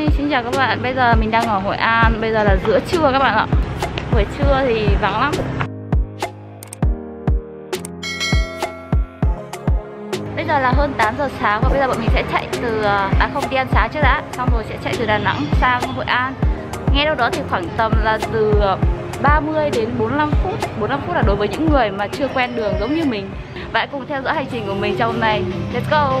Hi, xin chào các bạn. Bây giờ mình đang ở Hội An. Bây giờ là giữa trưa các bạn ạ. Buổi trưa thì vắng lắm. Bây giờ là hơn 8 giờ sáng và bây giờ bọn mình sẽ chạy từ à, à không đi ăn sáng trước đã, xong rồi sẽ chạy từ Đà Nẵng sang Hội An. Nghe đâu đó thì khoảng tầm là từ 30 đến 45 phút 45 phút là đối với những người mà chưa quen đường giống như mình Bạn cùng theo dõi hành trình của mình trong này Let's go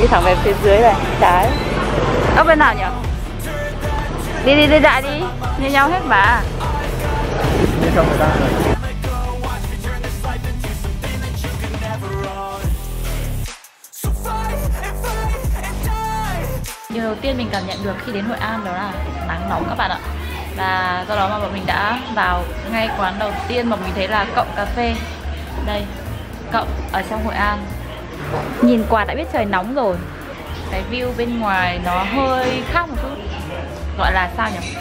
Đi thẳng về phía dưới này, trái. Ở bên nào nhỉ? Đi đi đi đại đi, như nhau hết mà. Đi không người ta rồi Điều đầu tiên mình cảm nhận được khi đến Hội An đó là nắng nóng các bạn ạ. Và do đó mà bọn mình đã vào ngay quán đầu tiên mà mình thấy là cộng cà phê. Đây, cộng ở trong Hội An. Nhìn qua đã biết trời nóng rồi. Cái view bên ngoài nó hơi khác một chút. Gọi là sao nhỉ?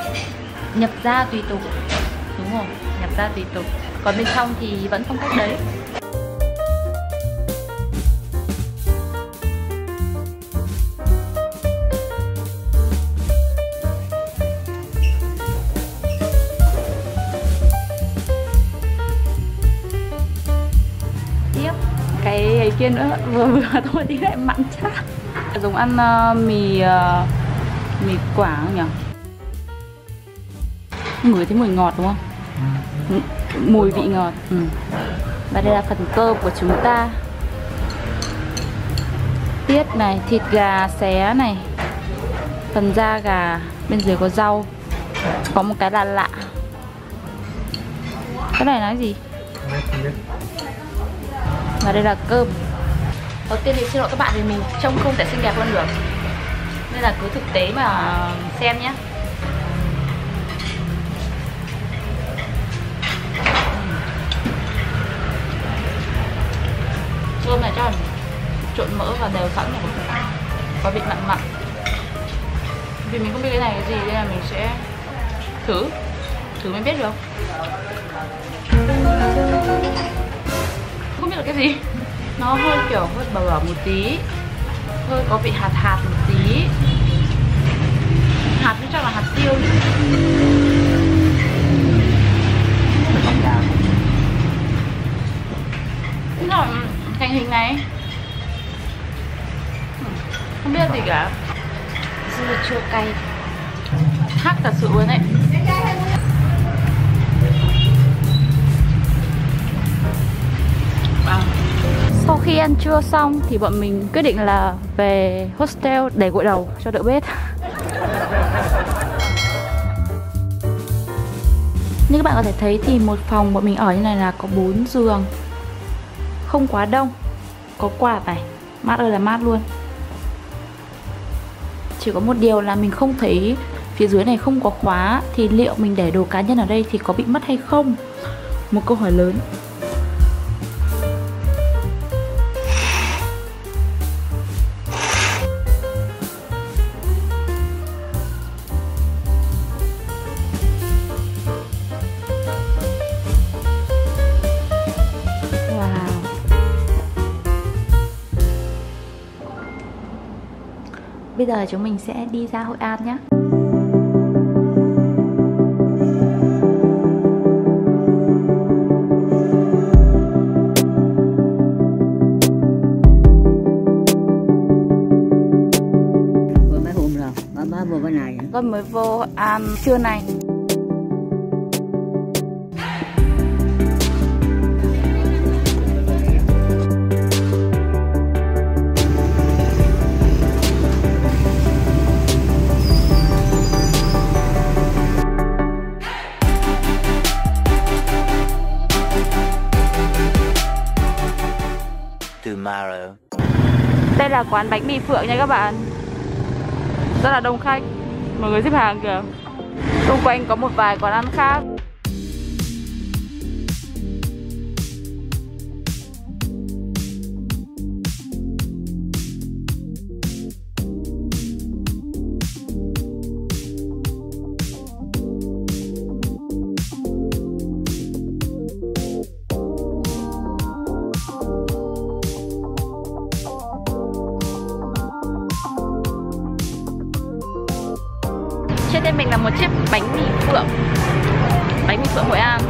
Nhập ra tùy tục. Đúng rồi, nhập ra tùy tục. Còn bên trong thì vẫn không cách đấy. Kia nữa. Vừa vừa thôi tí lại mặn chát. Dùng ăn uh, mì uh, mì quả không nhỉ? Ngửi thấy mùi ngọt đúng không? Ừ. mùi vị ngọt. Ừ. và đây là phần cơm của chúng ta. Tiết này thịt gà xé này. Phần da gà bên dưới có rau. Có một cái là lạ. Cái này nói gì và đây là cơm. Đầu tiên thì xin lỗi các bạn vì mình trông không thể xinh đẹp hơn được. Nên là cứ thực tế mà xem nhé. Cơm này cho trộn mỡ và đều sẵn rồi. Có vị mặn mặn. Vì mình không biết cái này cái gì, nên là mình sẽ thử. Thử mới biết được biết là cái gì? Nó hơi kiểu hơi bờ bờ một tí. Hơi có vị hạt hạt một tí. Hạt nó chắc là hạt tiêu. Rồi, thành hình này. Không biết gì cả. Dưa chua cay. Hắc thật sự luôn đấy. Sau khi ăn trưa xong thì bọn mình quyết định là về hostel để gội đầu cho đỡ bết. Như các bạn có thể thấy thì một phòng bọn mình ở như này là có 4 giường. Không quá đông, Có quạt này, Mát ơi là mát luôn. Chỉ có một điều là mình không thấy phía dưới này không có khóa Thì liệu mình để đồ cá nhân ở đây thì có bị mất hay không? Một câu hỏi lớn. Bây giờ chúng mình sẽ đi ra Hội An nhé Vừa mới hôm rồi, bà vừa bên này Con mới vô Hội An trưa này là quán bánh mì Phượng nha các bạn. Rất là đông khách. Mọi người xếp hàng kìa. Xung quanh có một vài quán ăn khác. Tên mình là một chiếc bánh mì phượng. Bánh mì phượng Hội An.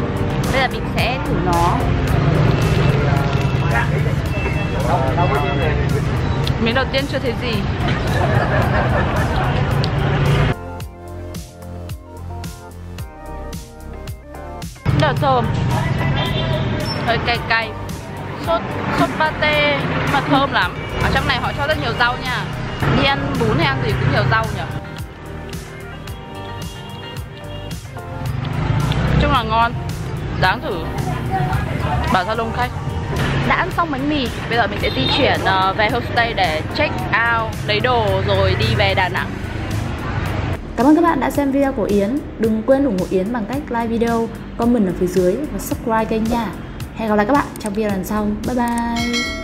Bây giờ mình sẽ thử nó. Miếng đầu tiên chưa thấy gì. Đỏ thơm Hơi cay cay. Sốt, sốt pate mà thơm lắm. Ở trong này họ cho rất nhiều rau nha. Đi ăn bún hay ăn gì cũng nhiều rau nhỉ? Là ngon đáng thử bảo sao đông khách đã ăn xong bánh mì bây giờ mình sẽ di chuyển ờ, về homestay để check out lấy đồ rồi đi về đà nẵng Cảm ơn các bạn đã xem video của Yến. Đừng quên ủng hộ Yến bằng cách like video, comment ở phía dưới và subscribe kênh nha. Hẹn gặp lại các bạn trong video lần sau. Bye bye!